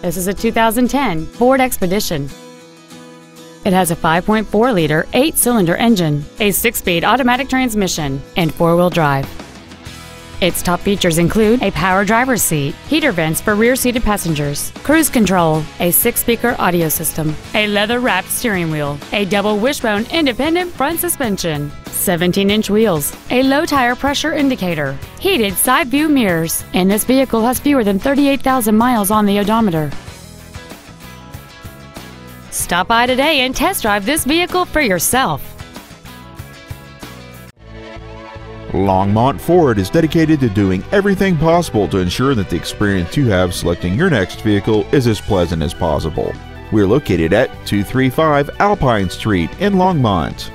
This is a 2010 Ford Expedition. It has a 5.4-liter, eight-cylinder engine, a six-speed automatic transmission, and four-wheel drive. Its top features include a power driver's seat, heater vents for rear-seated passengers, cruise control, a six-speaker audio system, a leather-wrapped steering wheel, a double wishbone independent front suspension, 17-inch wheels, a low tire pressure indicator, heated side view mirrors, and this vehicle has fewer than 38,000 miles on the odometer. Stop by today and test drive this vehicle for yourself. Longmont Ford is dedicated to doing everything possible to ensure that the experience you have selecting your next vehicle is as pleasant as possible. We're located at 235 Alpine Street in Longmont.